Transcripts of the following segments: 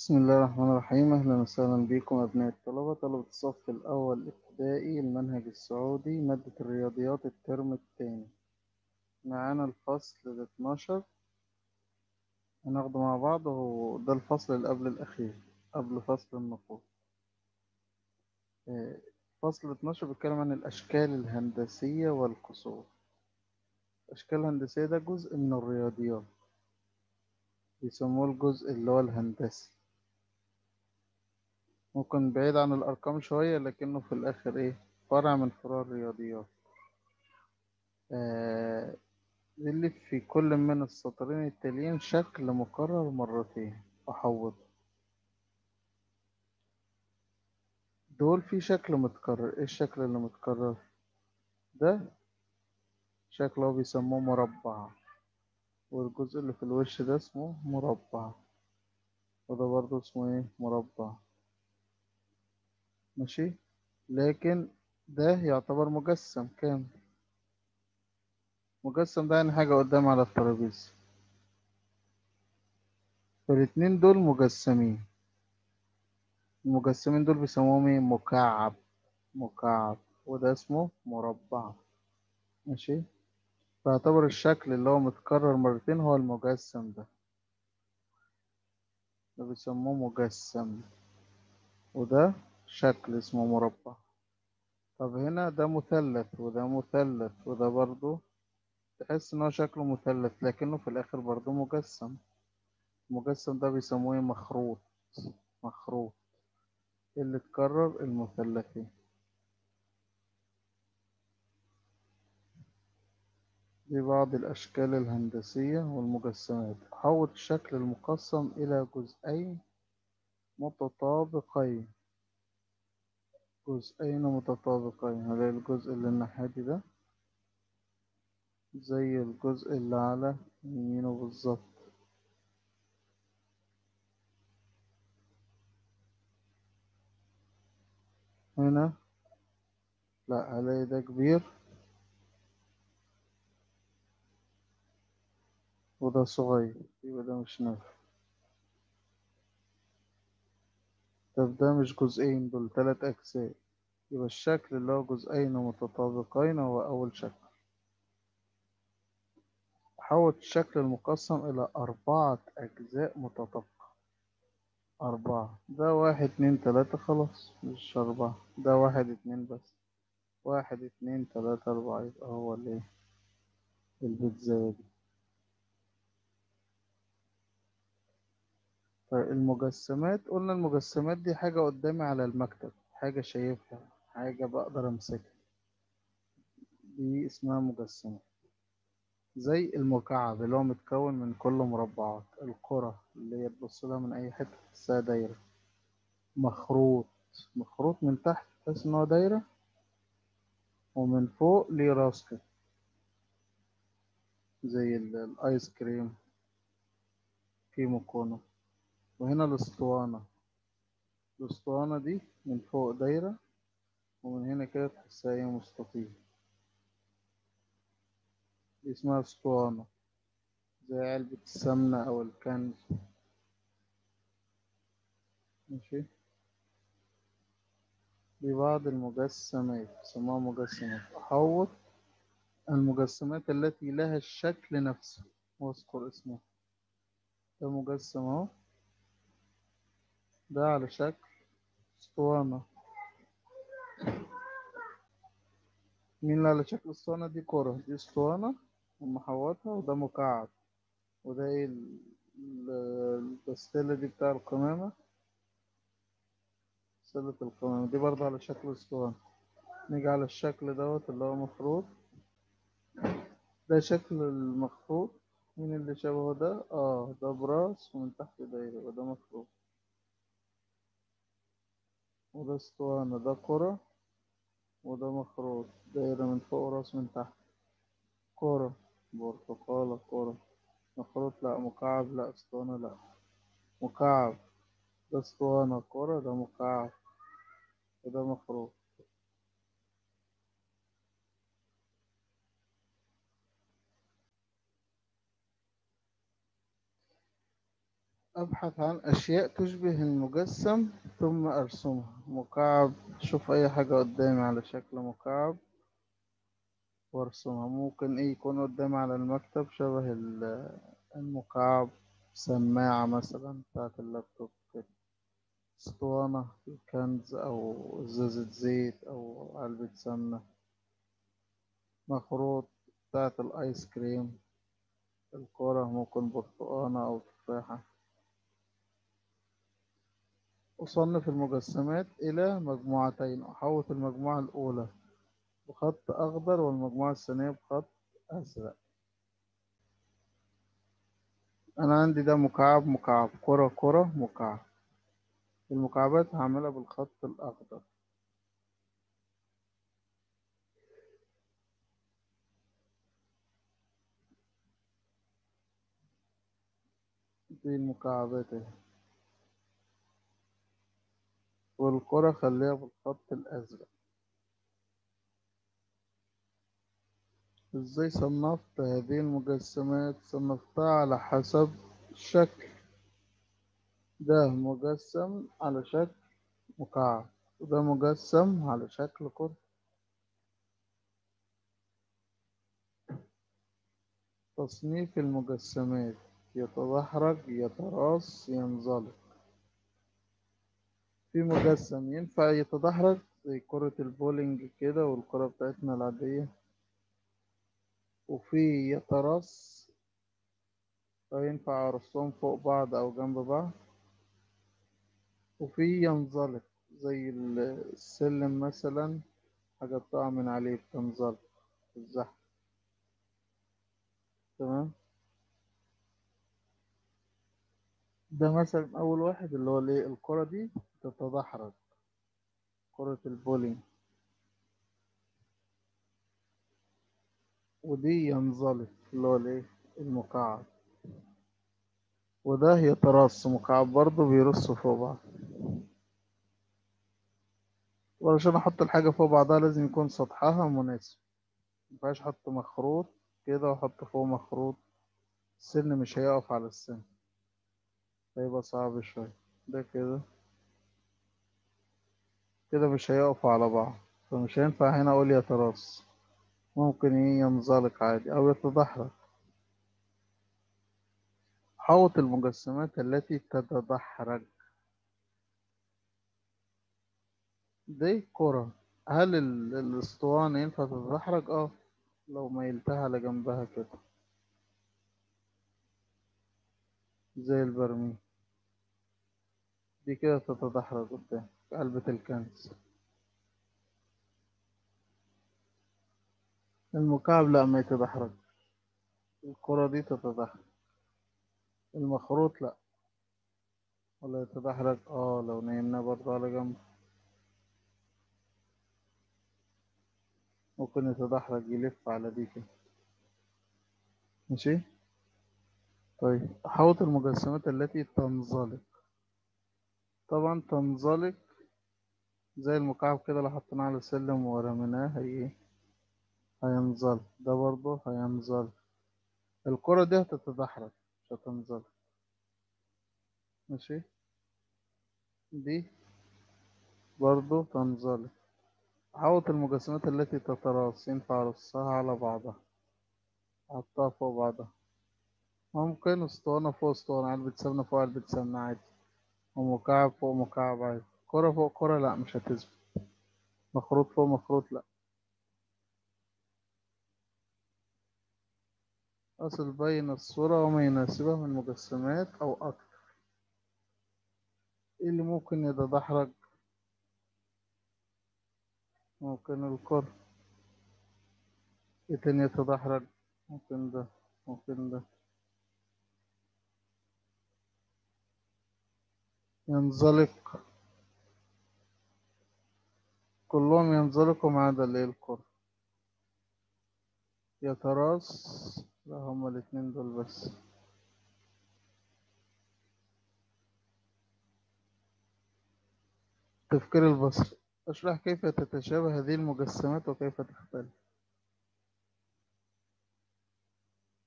بسم الله الرحمن الرحيم. أهلا وسهلا بكم أبناء الطلبة. طلبة الصف الأول الابتدائي المنهج السعودي مادة الرياضيات الترم الثاني. معانا الفصل الاتناشر هناخده مع بعض وهو ده الفصل اللي قبل الأخير قبل فصل النقود. آه، فصل 12 بيتكلم عن الأشكال الهندسية والكسور الأشكال الهندسية ده جزء من الرياضيات. بيسموه الجزء اللي هو الهندسي. ممكن بعيد عن الأرقام شوية لكنه في الآخر إيه؟ فرع من فروع الرياضيات آه اللي في كل من السطرين التاليين شكل مكرر مرتين. أحوطه دول في شكل متكرر. إيه الشكل اللي متكرر؟ ده شكل هو بيسموه مربع. والجزء اللي في الوش ده اسمه مربع. وده برضه اسمه إيه؟ مربع. ماشي؟ لكن ده يعتبر مجسم. كامل مجسم ده يعني حاجة قدام على الترابيزة. فالاتنين دول مجسمين. المجسمين دول بيسموهم إيه؟ مكعب. مكعب. وده اسمه مربع. ماشي؟ فيعتبر الشكل اللي هو متكرر مرتين هو المجسم ده. ده بيسموه مجسم. وده شكل اسمه مربع. طب هنا ده مثلث وده مثلث وده برضو تحس إن هو شكله مثلث لكنه في الآخر برضو مجسم. المجسم ده بيسموه إيه؟ مخروط. مخروط. اللي تكرر المثلثين. دي بعض الأشكال الهندسية والمجسمات. حول الشكل المقسم إلى جزئين متطابقين. جزئين متطابقين. هلاقي الجزء اللي الناحية دي ده زي الجزء اللي على يمينه بالظبط. هنا لا هلاقي ده كبير. وده صغير يبقى ده مش نافع طب ده مش جزئين دول تلات أجزاء. يبقى الشكل اللي هو جزئين متطابقين هو أول شكل. حول الشكل المقسم إلى أربعة أجزاء متطابقة. أربعة. ده واحد اتنين تلاتة خلاص. مش أربعة. ده واحد اتنين بس. واحد اتنين تلاتة أربعة. يبقى هو الإيه البيتزا دي. طيب المجسمات قلنا المجسمات دي حاجة قدامي على المكتب حاجة شايفها حاجة بقدر أمسكها. دي اسمها مجسمات زي المكعب اللي هو متكون من كل مربعات الكرة اللي هي تبص لها من أي حتة تحسها دايرة. مخروط مخروط من تحت تحس إن هو دايرة ومن فوق ليه راس كده. زي ال- الآيس كريم كيمو كونو. وهنا الأسطوانة. الأسطوانة دي من فوق دايرة ومن هنا كده تحسها هي مستطيل. دي اسمها أسطوانة زي علبة السمنة أو الكنز. ماشي. دي بعض المجسمات يسموها مجسمات. أحوط المجسمات التي لها الشكل نفسه. واذكر اسمه ده مجسم أهو. ده على شكل أسطوانة. مين اللي على شكل أسطوانة؟ دي كرة دي أسطوانة ومحوطها وده مكعب. وده إيه ال- ال- البستلة دي بتاع القمامة. سلة القمامة. دي برضه على شكل أسطوانة. نيجي على الشكل دوت اللي هو مفروض. ده شكل المخطوط مين اللي شبهه ده؟ آه ده براس ومن تحت دايرة يبقى ده مفروض. وده اسطوانة ده كرة وده مخروط دايرة من فوق راس من تحت. كرة برتقالة كرة. مخروط لا مكعب لا اسطوانة لا. مكعب ده اسطوانة كرة ده مكعب وده مخروط. أبحث عن أشياء تشبه المجسم ثم أرسمها. مكعب شوف أي حاجة قدامي على شكل مكعب وأرسمها. ممكن إيه يكون قدامي على المكتب شبه ال- المكعب سماعة مثلا بتاعة اللابتوب كده. اسطوانة كنز أو إزازة زيت أو علبة سمنة. مخروط بتاعة الآيس كريم. الكرة ممكن برتقانة أو تفاحة. أصنف المجسمات إلى مجموعتين أحوط المجموعة الأولى بخط أخضر والمجموعة الثانية بخط أزرق. أنا عندي ده مكعب مكعب كرة كرة مكعب. المكعبات هعملها بالخط الأخضر. دي المكعبات أهي. والكرة خليها بالخط الأزرق. إزاي صنفت هذه المجسمات؟ صنفتها على حسب الشكل ده مجسم على شكل مكعب وده مجسم على شكل كرة. تصنيف المجسمات يتدحرج يتراص ينزلق. في مجسم ينفع يتدحرج زي كرة البولينج كده والكرة بتاعتنا العادية. وفي يتراص فينفع أرصهم فوق بعض أو جنب بعض. وفي ينزلق زي السلم مثلا حاجة بتقع من عليه بتنزلق في الزحف. تمام؟ ده مثلا أول واحد اللي هو الكرة دي. تتدحرج. كرة البولينج. ودي ينزلق اللي هو المكعب وده يترص مكعب برضه بيرص فوق بعض. وعشان أحط الحاجة فوق بعضها لازم يكون سطحها مناسب. مينفعش أحط مخروط كده وأحط فوق مخروط. السن مش هيقف على السن. هيبقى صعب شوية. ده كده. كده مش هيقفوا على بعض فمش هينفع هنا أقول يتراص ممكن إيه ينزلق عادي أو يتدحرج. حوط المجسمات التي تتدحرج. دي كرة. هل ال- الأسطوانة ينفع تتدحرج؟ آه لو ميلتها على جنبها كده. زي البرميل. دي كده تتدحرج قدام. علبة الكنز. المكعب لا ما يتدحرج الكرة دي تتدحرج المخروط لا. ولا يتدحرج آه لو نيمناه برضه على جنب. ممكن يتدحرج يلف على دي كده. ماشي؟ طيب حوض المجسمات التي تنزلق. طبعا تنزلق زي المكعب كده لو حطيناه على سلم ورميناه هي هينزلق ده برضه هينزلق الكرة دي هتتدحرج مش هتنزلق ماشي؟ دي برضه تنزلق حوض المجسمات التي تتراص ينفع أرصها على بعضها. أحطها فوق بعضها. ممكن أسطوانة فوق أسطوانة علبة سمنة فوق علبة سمنة عادي. ومكعب فوق مكعب عادي. كرة فوق كرة لأ مش هتثبت. مخروط فوق مخروط لأ. أصل بين الصورة وما يناسبها من مجسمات أو أكتر. إيه اللي ممكن يتدحرج؟ ممكن الكرة. إيه تاني يتدحرج؟ ممكن ده ممكن ده. ينزلق. كلهم ينزلقوا ما عدا اللي الكرة يتراص لا هما الاتنين دول بس. تفكير البصري أشرح كيف تتشابه هذه المجسمات وكيف تختلف.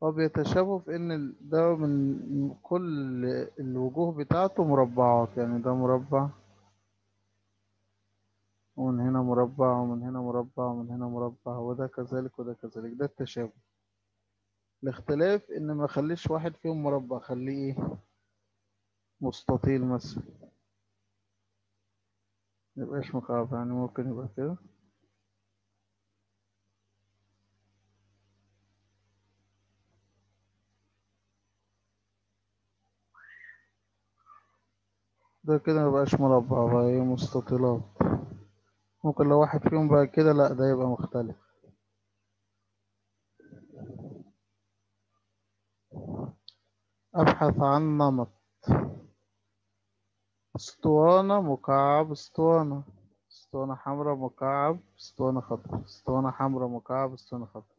هو بيتشابه في ال- ده من كل الوجوه بتاعته مربعات يعني ده مربع ومن هنا مربع ومن هنا مربع ومن هنا مربع وده كذلك وده كذلك. ده التشابه. الاختلاف إن ما خليش واحد فيهم مربع خليه إيه؟ مستطيل مثلا. ميبقاش مكعب يعني ممكن يبقى كده. ده كده مبقاش مربع بقى إيه؟ مستطيلات. ممكن لو واحد فيهم بقى كده لا ده يبقى مختلف. أبحث عن نمط. أسطوانة مكعب أسطوانة. أسطوانة حمراء مكعب أسطوانة خضراء. أسطوانة حمراء مكعب أسطوانة خضراء.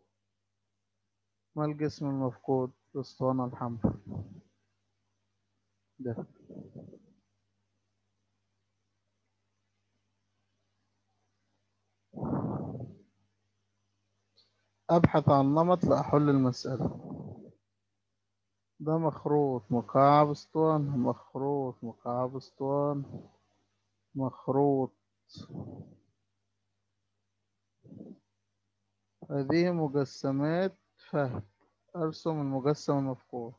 ما الجسم المفقود؟ الاسطوانة الحمراء. ده. أبحث عن نمط لأحل المسألة. ده مخروط. مكعب أسطوانة. مخروط. مكعب أسطوانة. مخروط. هذه مجسمات فهد أرسم المجسم المفقود.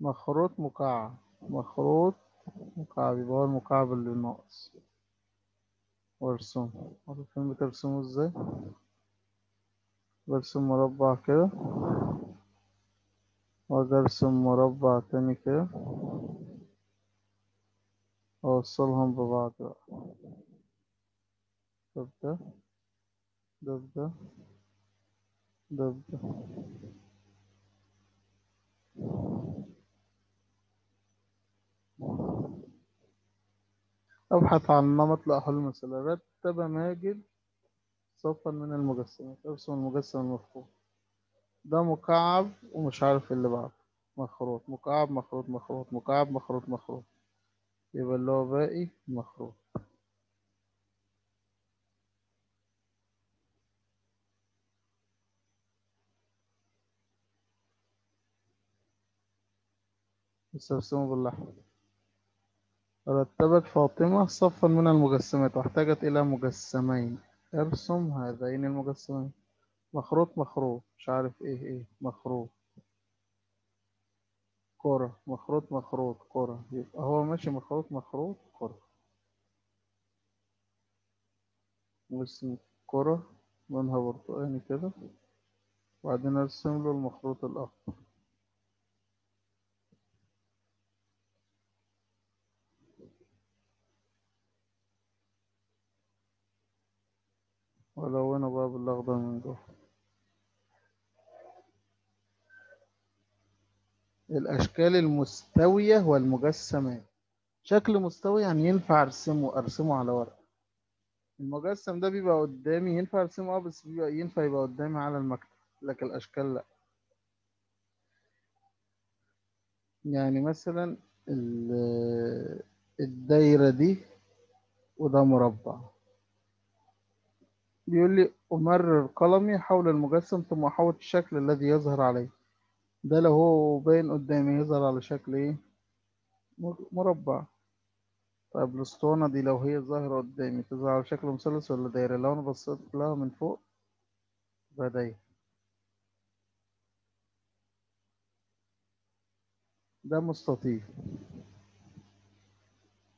مخروط مكعب. مخروط مكعب. يبقى هو المكعب اللي ناقص. وأرسم. عارفين بترسمه إزاي؟ برسم مربع كده. واجي ارسم مربع تاني كده. أوصلهم ببعض بقى. ده. بده ده. ده. أبحث عن نمط لأحل المسألة. رتب ماجد. صفا من المجسمات ارسم المجسم المفقود. ده مكعب ومش عارف اللي بعده. مخروط. مكعب مخروط مخروط. مكعب مخروط مخروط. يبقى اللي هو باقي مخروط. بس ارسمه باللحم رتبت فاطمة صفا من المجسمات واحتاجت إلى مجسمين. ارسم هذين المجسمين. مخروط مخروط. مش عارف إيه إيه. مخروط. كرة. مخروط مخروط. كرة. يبقى هو ماشي مخروط مخروط. كرة. نرسم كرة. لونها برتقاني كده. وبعدين ارسم له المخروط الأخضر ولونه بقى بالأخضر من جوه الأشكال المستوية والمجسمات شكل مستوي يعني ينفع أرسمه أرسمه على ورق. المجسم ده بيبقى قدامي ينفع أرسمه؟ أه بس بيبقى ينفع يبقى قدامي على المكتب. لكن الأشكال لأ. يعني مثلا ال- الدايرة دي وده مربع. بيقول لي أمرر قلمي حول المجسم ثم أحوط الشكل الذي يظهر عليه. ده لو هو باين قدامي يظهر على شكل مر- مربع. طيب الأسطوانة دي لو هي ظاهرة قدامي تظهر على شكل مثلث ولا دايرة؟ لو أنا بصيت لها من فوق يبقى دايرة. ده مستطيل.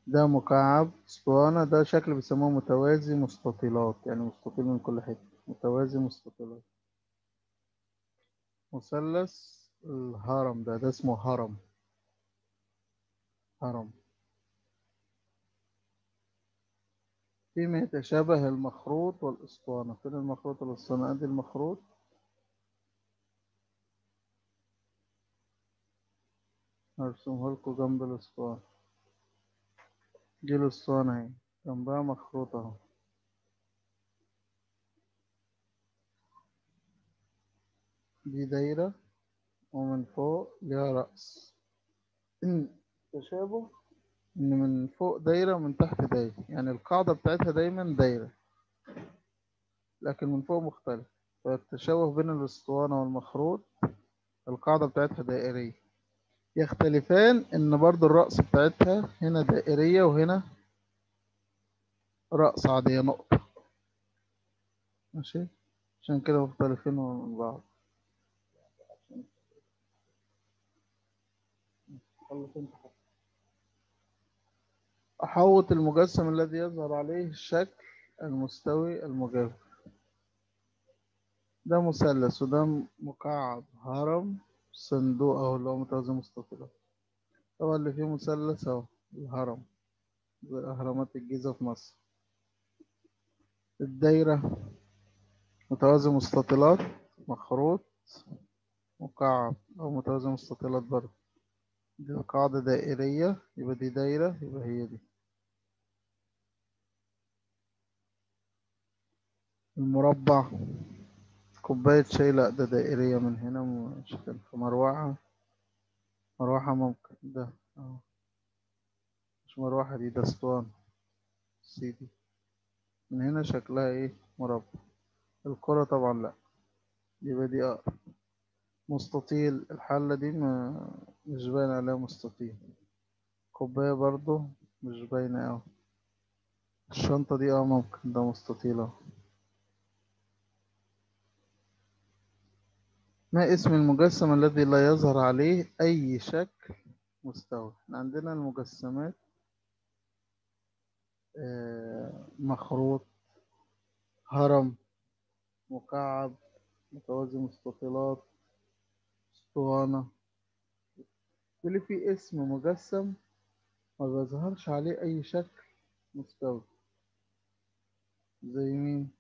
ده مكعب اسطوانة ده شكل بيسموه متوازي مستطيلات يعني مستطيل من كل حتة. متوازي مستطيلات. مثلث الهرم ده ده اسمه هرم. هرم. فيما يتشابه المخروط والاسطوانة فين المخروط والاسطوانة ادي المخروط. هرسمه لكم جنب الاسطوانة دي الاسطوانة اهي جنبها مخروط أهو. دي دايرة ومن فوق ليها رأس. تشابه إن من فوق دايرة ومن تحت دايرة. يعني القاعدة بتاعتها دايما دايرة لكن من فوق مختلف. فالتشابه بين الأسطوانة والمخروط القاعدة بتاعتها دائرية. يختلفان إن برضو الرأس بتاعتها هنا دائرية وهنا رأس عادية نقطة. ماشي؟ عشان كده مختلفين من بعض. أحوط المجسم الذي يظهر عليه الشكل المستوي المجاور. ده مثلث وده مكعب هرم. صندوق اهو اللي هو متوازي مستطيلات طبعا اللي فيه مثلث اهو الهرم زي أهرامات الجيزة في مصر. الدايرة متوازي مستطيلات مخروط مكعب أو متوازي مستطيلات برضه. دي قاعدة دائرية يبقى دي دايرة يبقى هي دي. المربع. كوباية شاي لأ ده دائرية من هنا مش كده مروحة. مروحة ممكن ده آه. مش مروحة دي ده اسطوانة سيدي. من هنا شكلها إيه؟ مربع. الكرة طبعا لأ. يبقى دي أقرب مستطيل. الحلة دي ما مش باين عليها مستطيل. كوباية برضو مش باينة أوي. الشنطة دي آه ممكن ده مستطيل اهو ما اسم المجسم الذي لا يظهر عليه أي شكل إحنا عندنا المجسمات آه، مخروط هرم مكعب متوازي مستطيلات أسطوانة. اللي فيه اسم مجسم ما بيظهرش عليه أي شكل مستوي زي مين؟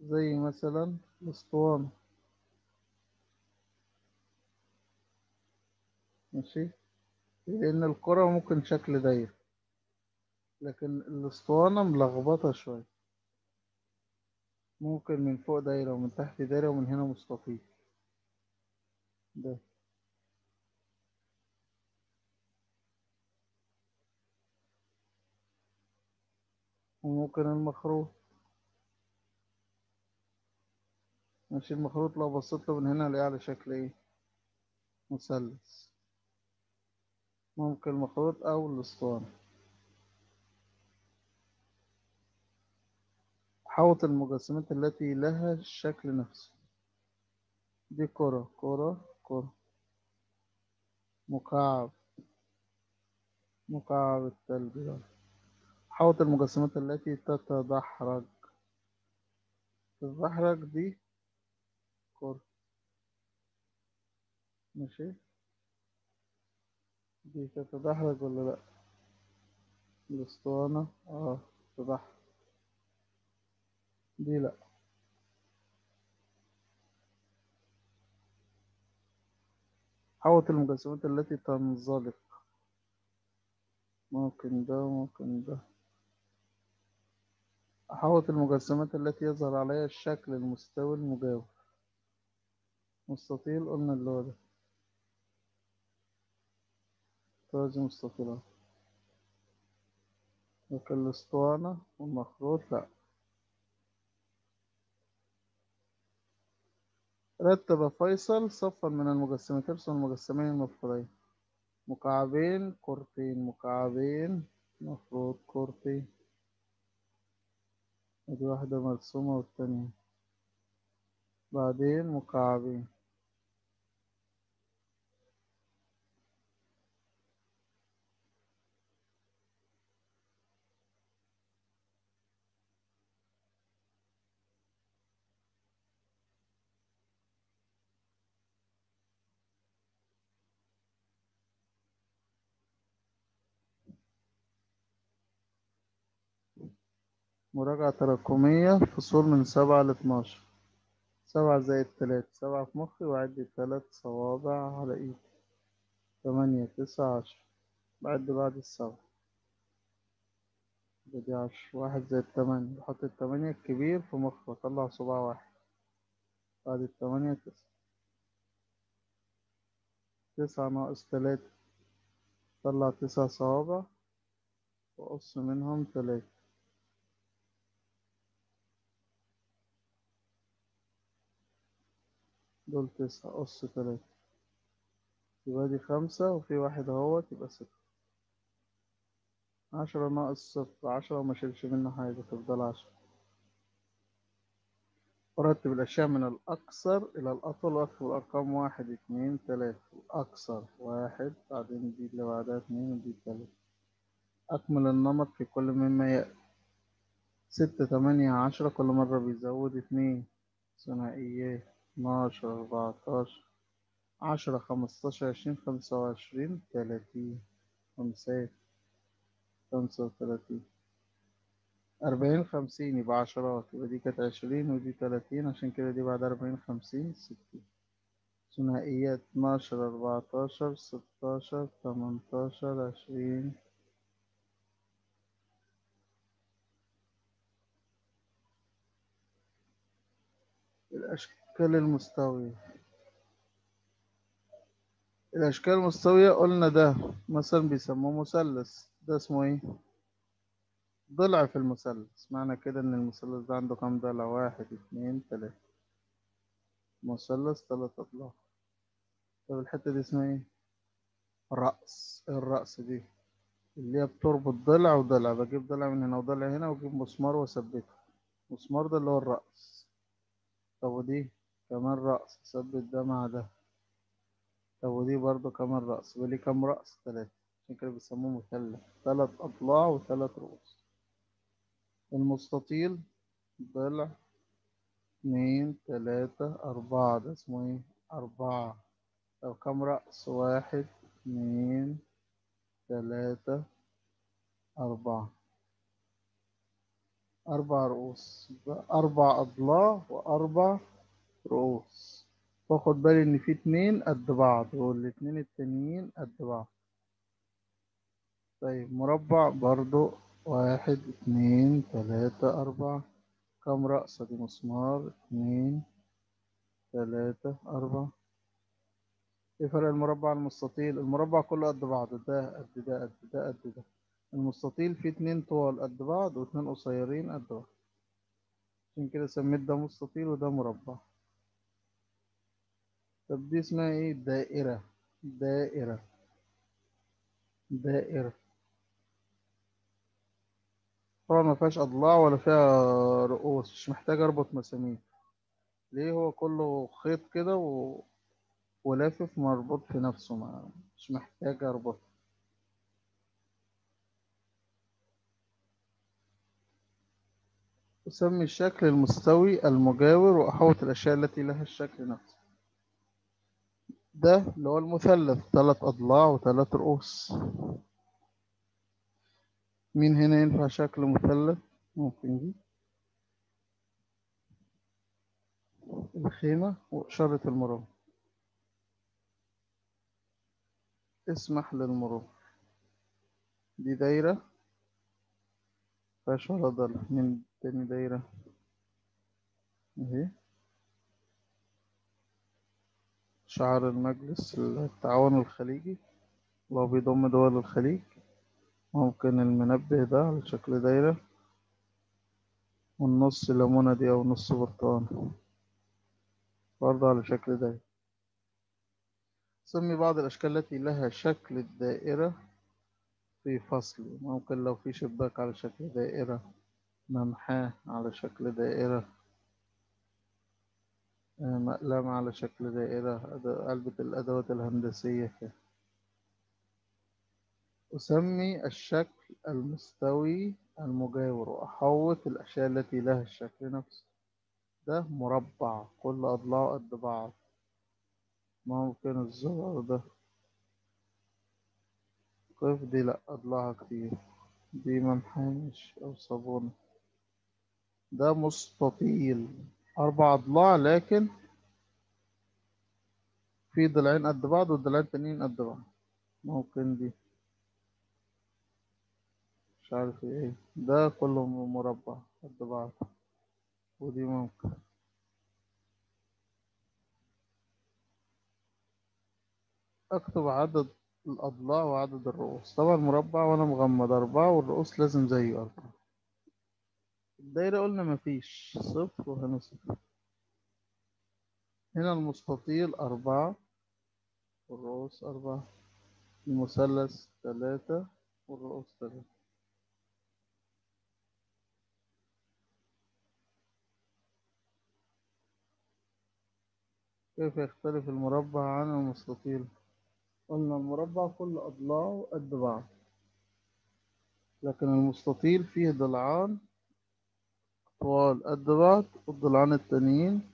زي مثلا الأسطوانة. ماشي؟ لأن الكرة ممكن شكل داير لكن الأسطوانة ملخبطة شوية. ممكن من فوق دايرة ومن تحت دايرة ومن هنا مستطيل. ده. وممكن المخروط. ماشي المخروط لو بصيت له من هنا هلاقيه على شكل إيه؟ مثلث. ممكن المخروط أو الأسطوانة. حوط المجسمات التي لها الشكل نفسه. دي كرة كرة كرة. مكعب. مكعب التلج ده. حوط المجسمات التي تتدحرج. تتدحرج دي كرة. ماشي؟ دي تتدحرج ولا لأ؟ الأسطوانة؟ آه تتدحرج. دي لأ. حوط المجسمات التي تنزلق. ممكن ده ممكن ده. حوط المجسمات التي يظهر عليها الشكل المستوي المجاور. مستطيل قلنا اللي هو ده. توازي مستطيلات لكن الأسطوانة والمخروط لأ. رتب فيصل صفا من المجسمات ارسم المجسمين المفروضين. مكعبين كورتين مكعبين مفروض كورتين ادي واحدة مرسومة والتانية بعدين مكعبين. مراجعة تراكمية فصول من سبعة لاتناشر سبعة زائد تلاتة سبعة في مخي وأعد تلات صوابع على إيدي. تمانية تسعة عشرة. بعد بعد السبعة. بدي عشرة. واحد زائد تمانية. بحط التمانية الكبير في مخي وأطلع صباع واحد. بعد التمانية تسعة. تسعة ناقص تلاتة. طلع تسع صوابع. وأقص منهم تلاتة. دول تسعة قص تلاتة. يبقى دي خمسة وفي واحد أهوت يبقى ستة. عشرة ناقص صفر عشرة وما شيلش منه حاجة تفضل عشرة. ورتب الأشياء من الأكثر إلى الأطول وأكتب الأرقام واحد اتنين تلاتة. الأكثر واحد بعدين دي اللي بعدها اتنين ودي تلاتة. أكمل النمط في كل مما يأتي ستة تمانية عشرة كل مرة بيزود اتنين. ثنائيات. اتناشر أربعتاشر عشرة خمستاشر عشرين خمسة وعشرين تلاتين خمسات خمسة وتلاتين. أربعين خمسين يبقى عشرات يبقى دي كانت عشرين ودي تلاتين عشان كده دي بعد أربعين خمسين ستين. ثنائيات اتناشر أربعتاشر ستاشر تمنتاشر عشرين. الأشكال المستوية. الأشكال المستوية قلنا ده مثلا بيسموه مثلث. ده اسمه إيه؟ ضلع في المثلث. معنى كده إن المثلث ده عنده كام ضلع؟ واحد اتنين تلاتة. مثلث تلات أضلاع. طب الحتة دي اسمها إيه؟ رأس. إيه الرأس دي؟ اللي هي بتربط ضلع وضلع. بجيب ضلع من هنا وضلع هنا وأجيب مسمار وأثبته المسمار ده اللي هو الرأس. طب ودي؟ كمان رأس أثبت ده مع ده. طب ودي برضه كمان رأس يبقى ليه كام رأس؟ تلاتة. عشان كده بيسموه مثلث تلات أضلاع وتلات رؤوس المستطيل ضلع اتنين تلاتة أربعة. ده اسمه إيه؟ أربعة. طب كام رأس؟ واحد اتنين تلاتة أربعة. أربع رؤوس أربع أضلاع وأربع رؤوس واخد بالي إن في اتنين قد بعض والاتنين التانيين قد بعض. طيب مربع برضو واحد اتنين تلاتة أربعة. كم رأسة؟ دي مسمار. اتنين تلاتة أربعة. إيه فرق المربع المستطيل المربع كله قد بعض. ده قد ده قد ده قد ده. المستطيل فيه اتنين طوال قد بعض واتنين قصيرين قد بعض. عشان كده سميت ده مستطيل وده مربع. طب دي اسمها إيه؟ دائرة. دائرة. دائرة. طبعا ما فيهاش أضلاع ولا فيها رؤوس مش محتاج أربط مسامير. ليه هو كله خيط كده و... ولافف مربوط في نفسه؟ ما مش محتاج أربط أسمي الشكل المستوي المجاور وأحوط الأشياء التي لها الشكل نفسه. ده اللي هو المثلث ثلاث أضلاع وثلاث رؤوس. مين هنا ينفع شكل مثلث؟ ممكن دي الخيمة وإشارة المرور اسمح للمرور دي دايرة. ولا ضلع من تاني دايرة. اهي. شعار المجلس التعاون الخليجي. هو بيضم دول الخليج. ممكن المنبه ده على شكل دايرة والنص ليمونة أو نص برتقان. برضه على شكل دايرة سمي بعض الأشكال التي لها شكل الدائرة في فصل. ممكن لو في شباك على شكل دائرة. ممحاه على شكل دائرة. مقلمة على شكل دائرة علبة الأدوات الهندسية كده. أسمي الشكل المستوي المجاور وأحوط الأشياء التي لها الشكل نفسه. ده مربع كل أضلاعه قد بعض ممكن الزرار ده؟ كيف دي لأ أضلاعها كتير. دي ممحامش أو صابونة. ده مستطيل. أربع أضلاع لكن في ضلعين قد بعض والضلعين التانيين قد بعض. ممكن دي. مش عارف إيه. ده كله مربع قد بعض. ودي ممكن. أكتب عدد الأضلاع وعدد الرؤوس. طبعا مربع وأنا مغمض. أربعة والرؤوس لازم زيه أربعة. الدايرة قلنا مفيش. صفر وهنا صفر. هنا المستطيل أربعة والرؤوس أربعة. المثلث ثلاثة والرؤوس ثلاثة كيف يختلف المربع عن المستطيل؟ قلنا المربع كل أضلاعه قد بعض. لكن المستطيل فيه ضلعان طوال قد بعض والضلعان التانيين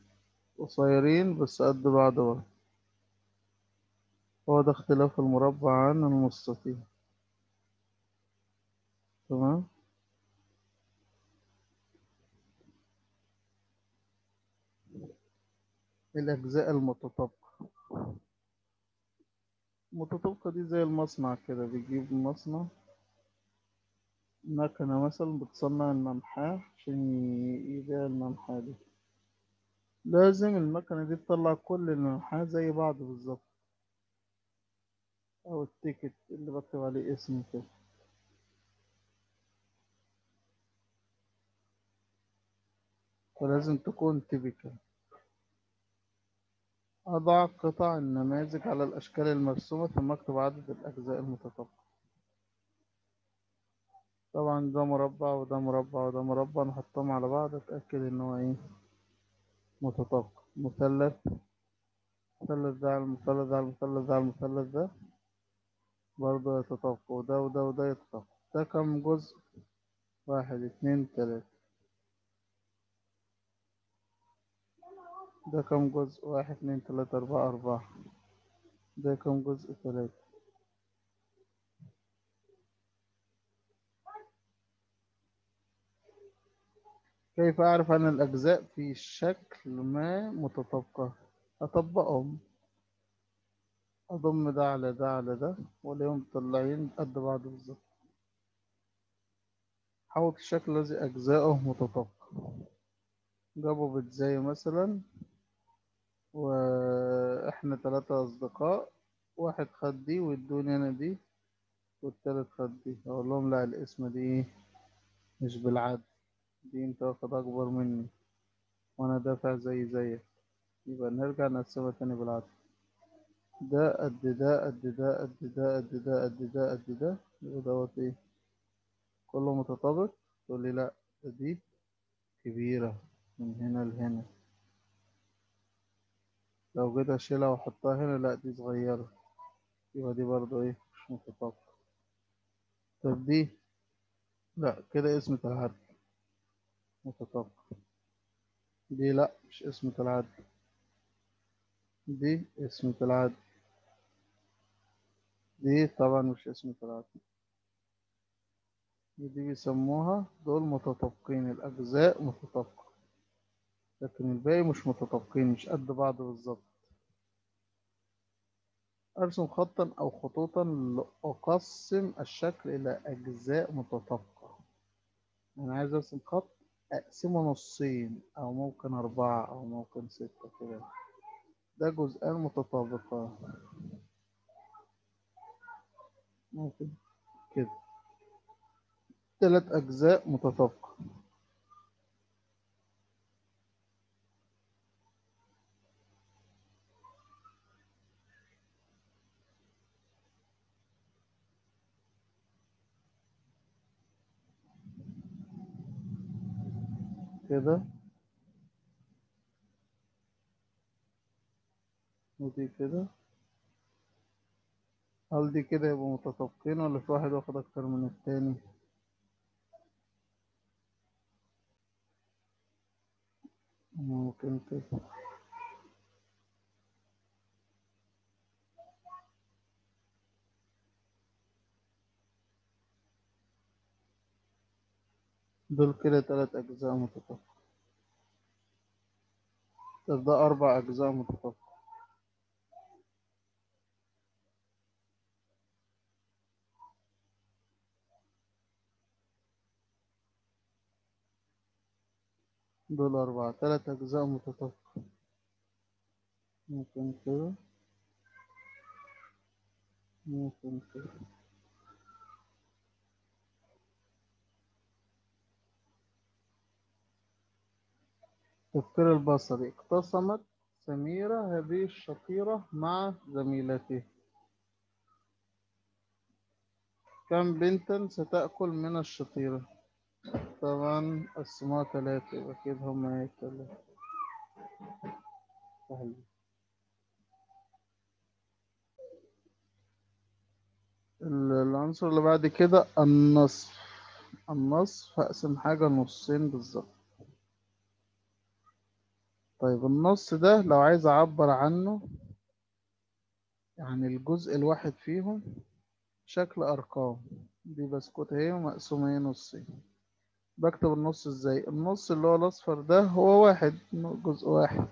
قصيرين بس قد بعض برضه. هو ده اختلاف المربع عن المستطيل. تمام؟ الأجزاء المتطابقة. المتطابقة دي زي المصنع كده بيجيب مصنع. مكنة مثلا بتصنع الممحاة عشان يبيع الممحاة دي لازم المكنة دي تطلع كل الممحاة زي بعض بالظبط. أو ال ticket اللي بكتب عليه اسم كده. فلازم تكون typical أضع قطع النماذج على الأشكال المرسومة ثم أكتب عدد الأجزاء المتطابقة. طبعا ده مربع وده مربع وده مربع نحطهم على بعض أتأكد إن هو إيه؟ متطابق. مثلث المثلث ده على المثلث ده على المثلث ده على المثلث ده برضه يتطابق وده وده وده يتطابق. ده كم جزء؟ واحد اتنين تلاتة. ده كم جزء؟ واحد اتنين تلاتة أربعة أربعة. ده كم جزء؟ تلاتة. كيف أعرف أن الأجزاء في شكل ما متطابقة؟ أطبقهم. أضم ده على ده على ده واليوم مطلعين قد بعض بالظبط. حول الشكل الذي أجزاؤه متطابقة. جابوا بيتزاي مثلا وإحنا تلاتة أصدقاء. واحد خد دي وادوني أنا دي والتالت خد دي. أقول لهم لا الاسم دي مش بالعدل دي أنت واخد أكبر مني وأنا دافع زي زيك. يبقى نرجع نقسمها تاني بالعدل ده قد ده قد ده قد ده قد ده قد ده قد ده. يبقى دوت إيه؟ كله متطابق؟ تقول لي لا دي كبيرة من هنا لهنا. لو جيت اشيلها واحطها هنا لا دي صغيرة. يبقى دي برضو إيه؟ مش متطابقة. طب دي؟ لا كده اسم العدل متطابقة دي لا مش اسم العدل دي اسم العدل دي طبعا مش اسم العدل دي بيسموها دول متطابقين الأجزاء متطابقة. لكن الباقي مش متطابقين مش قد بعض بالظبط. أرسم خطا أو خطوطا لأقسم الشكل إلى أجزاء متطابقة. أنا عايز أرسم خط أقسمه نصين أو ممكن أربعة أو ممكن ستة كده. ده جزئان متطابقان. ممكن كده. ثلاث أجزاء متطابقة. كده. ودي كده. هل دي كده يبقوا متطابقين ولا في واحد واخد أكتر من التاني؟ ممكن كده دول كده تلات أجزاء متطابقة طب ده أربع أجزاء متطابقة دول أربعة تلات أجزاء متطابقة ممكن كده. ممكن كده. التفكير البصري. اقتسمت سميرة هذه الشطيرة مع زميلته. كم بنتا ستأكل من الشطيرة؟ طبعا قسموها تلاتة يبقى هما إيه تلاتة العنصر اللي بعد كده النصف. النصف هقسم حاجة نصين بالظبط. طيب النص ده لو عايز أعبر عنه يعني الجزء الواحد فيهم شكل أرقام. دي بسكوت أهي ومقسومة نصين. بكتب النص إزاي؟ النص اللي هو الأصفر ده هو واحد جزء واحد.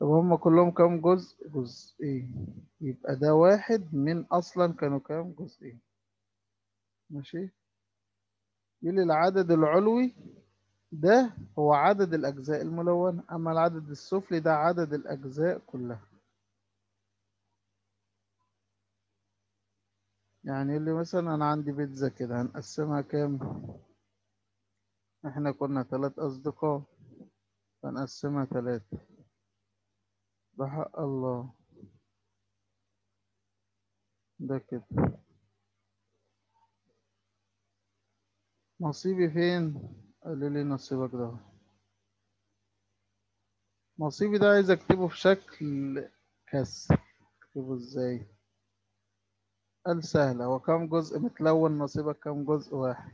طب هما كلهم كام جزء؟ جزئين. يبقى ده واحد من أصلا كانوا كام؟ جزئين. ماشي؟ يلي العدد العلوي ده هو عدد الأجزاء الملونة أما العدد السفلي ده عدد الأجزاء كلها. يعني اللي مثلا أنا عندي بيتزا كده هنقسمها كام؟ إحنا كنا تلات أصدقاء هنقسمها تلاتة. بحق الله. ده كده. نصيبي فين؟ قال لي نصيبك ده نصيبي ده عايز اكتبه في شكل كسر اكتبه إزاي قال سهلة هو جزء متلون نصيبك كام جزء واحد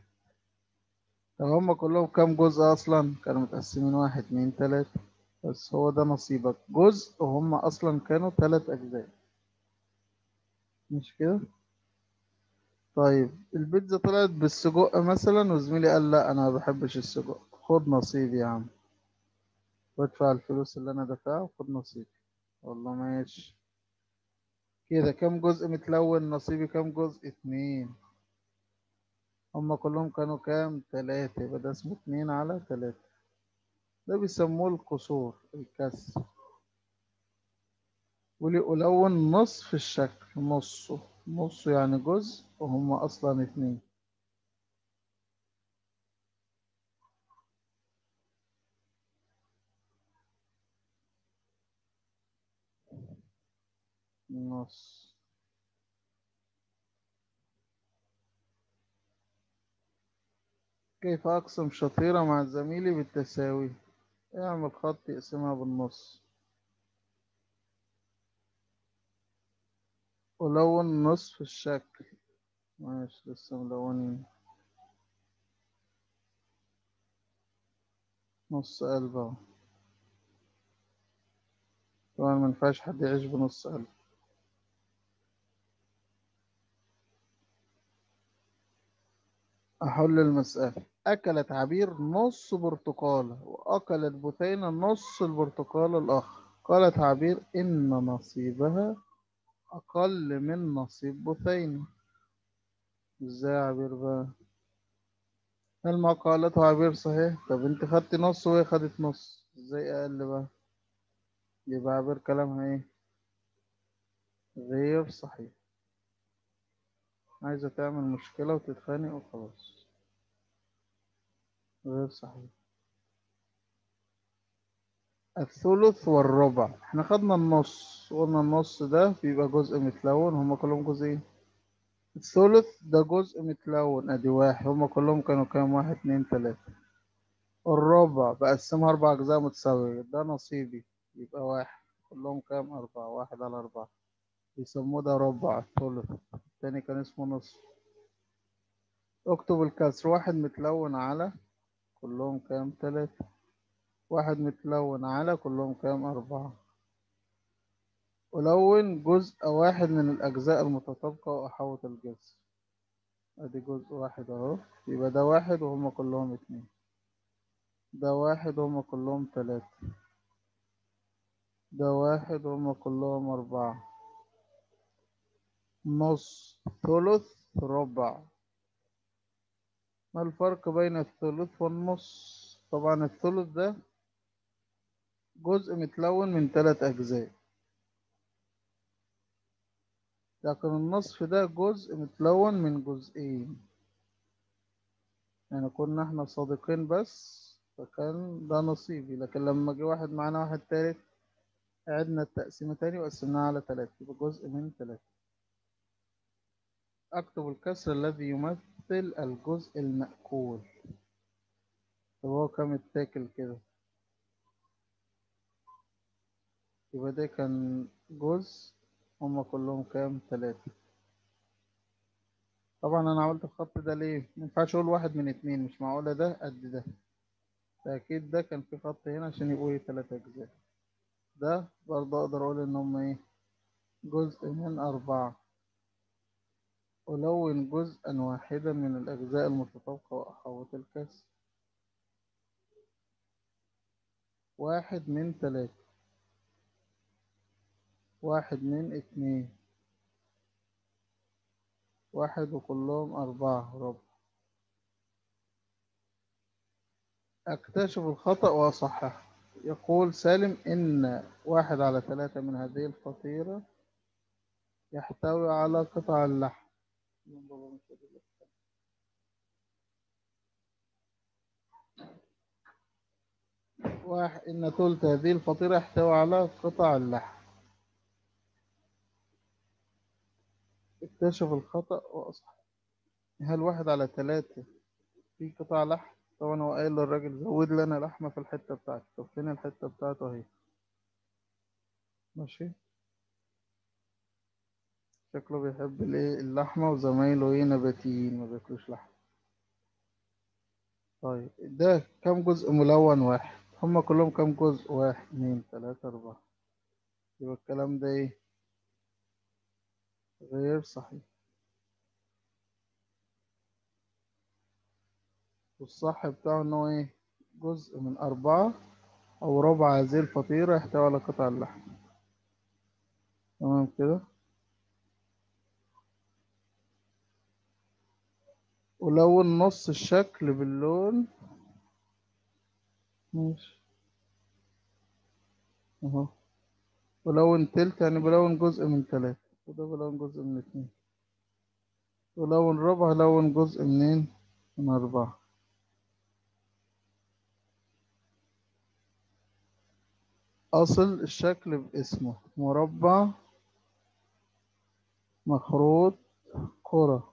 طب هما كلهم كام جزء أصلا كانوا متقسمين واحد اتنين تلاتة بس هو ده نصيبك جزء وهم أصلا كانوا تلات اجزاء مش كده طيب البيتزا طلعت بالسجق مثلا وزميلي قال لا أنا ما بحبش السجق. خد نصيبي يا عم. وادفع الفلوس اللي أنا دافعها وخد نصيبي والله ماشي. كده كام جزء متلون؟ نصيبي كام جزء؟ اتنين. هما كلهم كانوا كام؟ تلاتة. يبقى ده اسمه اتنين على تلاتة. ده بيسموه القصور الكسر. ولي ألون نصف الشكل نصه. نصه يعني جزء وهم أصلا اتنين. نص. كيف أقسم شطيرة مع زميلي بالتساوي؟ اعمل خط يقسمها بالنص. ولون نصف الشكل. ماشي لسه ملونين. نص قلب اهو. طبعا منفعش حد يعيش بنص قلب. أحل المسألة. أكلت عبير نص برتقالة وأكلت بثينة نص البرتقالة الآخر قالت عبير إن نصيبها أقل من نصيب بثينة إزاي عبير بقى هل ما قالته عبير صحيح؟ طب أنت خدت نص وهي خدت نص. إزاي أقل بقى؟ يبقى عبير كلامها إيه؟ غير صحيح. عايزة تعمل مشكلة وتتخانق وخلاص. غير صحيح. الثلث والربع. إحنا خدنا النص قلنا النص ده بيبقى جزء متلون هما كلهم جزئين. الثلث ده جزء متلون ادي واحد. هما كلهم كانوا كام؟ واحد اتنين تلاتة. الربع بقسمها أربع أجزاء متساوية. ده نصيبي. يبقى واحد. كلهم كام؟ أربعة. واحد على أربعة. يسموه ده ربع الثلث. التاني كان اسمه نص. اكتب الكسر. واحد متلون على كلهم كام؟ تلاتة. واحد متلون على كلهم كام؟ أربعة. ألون جزء واحد من الأجزاء المتطابقة وأحوط الجسر أدي جزء واحد أهو. يبقى ده واحد وهما كلهم اتنين. ده واحد وهما كلهم تلاتة. ده واحد وهما كلهم أربعة. نص ثلث ربع. ما الفرق بين الثلث والنص؟ طبعا الثلث ده جزء متلون من ثلاث أجزاء. لكن النصف ده جزء متلون من جزئين. يعني كنا إحنا صادقين بس فكان ده نصيبي. لكن لما جه واحد معانا واحد تالت عدنا التقسيمة تاني وقسمناها على تلاتة يبقى جزء من تلاتة. أكتب الكسر الذي يمثل الجزء المأكول. طب هو كام اتاكل كده؟ يبقى ده كان جزء هما كلهم كام؟ تلاتة. طبعا أنا عملت الخط ده ليه؟ مينفعش أقول واحد من اتنين مش معقولة ده؟ قد ده. فأكيد ده كان في خط هنا عشان يبقوا إيه؟ تلات أجزاء. ده برضه أقدر أقول إن هما إيه؟ جزء من أربعة. ألون جزءا واحدا من الأجزاء المتطابقة وأحوط الكسر واحد من تلاتة. واحد من اتنين واحد وكلهم أربعة ربع. أكتشف الخطأ وأصححه. يقول سالم إن واحد على ثلاثة من هذه الفطيرة يحتوي على قطع اللحم. واحد إن ثلث هذه الفطيرة يحتوي على قطع اللحم. اكتشف الخطأ وأصحح هل واحد على ثلاثة في قطع لحم؟ طبعا هو قايل للراجل زود لنا لحمة في الحتة بتاعتي. طب فين الحتة بتاعته أهي؟ ماشي. شكله بيحب الايه اللحمة وزمايله إيه نباتيين ما بياكلوش طيب ده كم جزء ملون واحد؟ هما كلهم كم جزء؟ واحد اتنين تلاتة أربعة. يبقى الكلام ده إيه؟ غير صحيح. والصح بتاعه إن هو إيه؟ جزء من أربعة أو ربع هذه الفطيرة يحتوي على قطع اللحم. تمام كده؟ ولون نص الشكل باللون. ماشي. أهو. ولون تلت يعني بلون جزء من تلاتة وده بلون جزء من اتنين. ولون ربع لون جزء منين؟ من أربعة. أصل الشكل باسمه. مربع مخروط كرة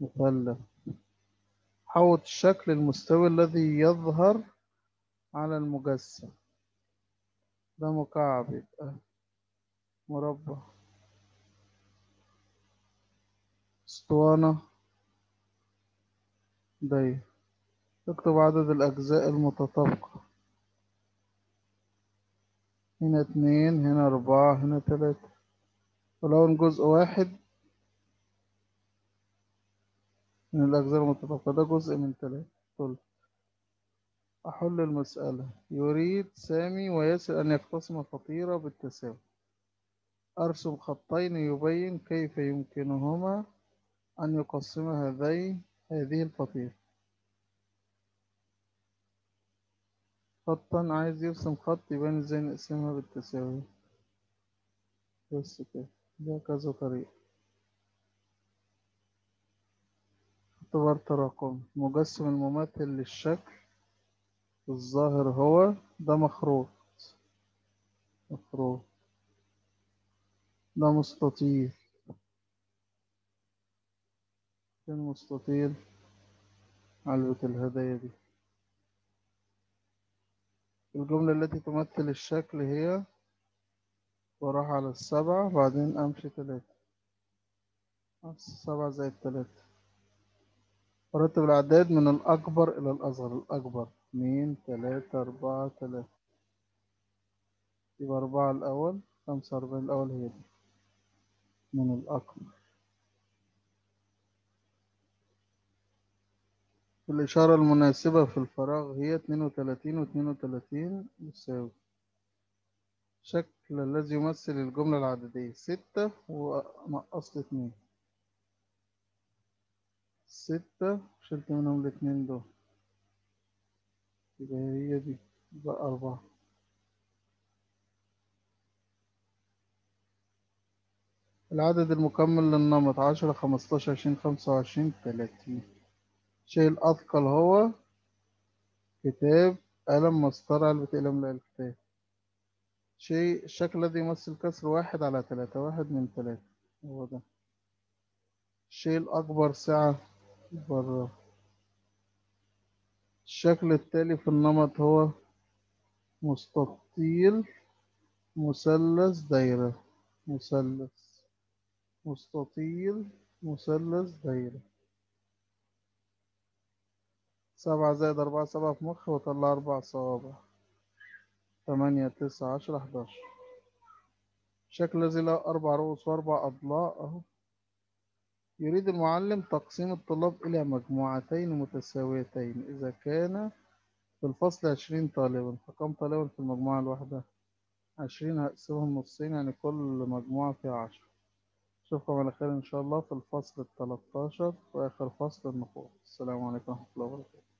مثلث. حوط الشكل المستوي الذي يظهر على المجسم. ده مكعب يبقى مربع. أسطوانة. داير. اكتب عدد الأجزاء المتطابقة. هنا اتنين هنا أربعة هنا تلاتة. ولون جزء واحد من الأجزاء المتطابقة ده جزء من تلاتة. أحل المسألة. يريد سامي وياسر أن يقتسم فطيرة بالتساوي. أرسم خطين يبين كيف يمكنهما. أن يقسم هذين هذه الفطيرة خطا عايز يرسم خط يبان إزاي نقسمها بالتساوي؟ بس كده ده كذا طريقة. اختبار تراكم. مجسم المماثل للشكل الظاهر هو ده مخروط. مخروط. ده مستطيل. فين مستطيل علبة الهدايا دي. الجملة التي تمثل الشكل هي وراح على السبعة بعدين أمشي تلاتة. السبعة زائد تلاتة. ورتب الأعداد من الأكبر إلى الأصغر. الأكبر اتنين تلاتة أربعة تلاتة. يبقى أربعة الأول خمسة وأربعين الأول هي دي. من الأكبر. الإشارة المناسبة في الفراغ هي اتنين وتلاتين واتنين وتلاتين يساوي. الشكل الذي يمثل الجملة العددية. ستة ونقصت اتنين. ستة شلت منهم الاتنين دول. يبقى هي دي. يبقى أربعة. العدد المكمل للنمط عشرة خمستاشر عشرين خمسة وعشرين تلاتين. الشيء الأثقل هو كتاب قلم مسطرة علبة قلم للكتاب شيء الشكل الذي يمثل كسر واحد على ثلاثة واحد من ثلاثة هو ده. الشيء الأكبر سعة بره. الشكل التالي في النمط هو مستطيل مثلث دايرة. مثلث. مستطيل مثلث دايرة. سبعة زائد أربعة سبعة في مخ وطلع أربع صوابع. ثمانية تسعة عشرة حداشر. الشكل الذي له أربع رؤوس وأربع أضلاع. أهو. يريد المعلم تقسيم الطلاب إلى مجموعتين متساويتين. إذا كان في الفصل عشرين طالبا فكم طالبا في المجموعة الواحدة؟ عشرين هقسمهم نصين يعني كل مجموعة فيها عشرة. أشوفكم على خير إن شاء الله في الفصل التلاتاشر وآخر فصل النقود السلام عليكم ورحمة الله وبركاته.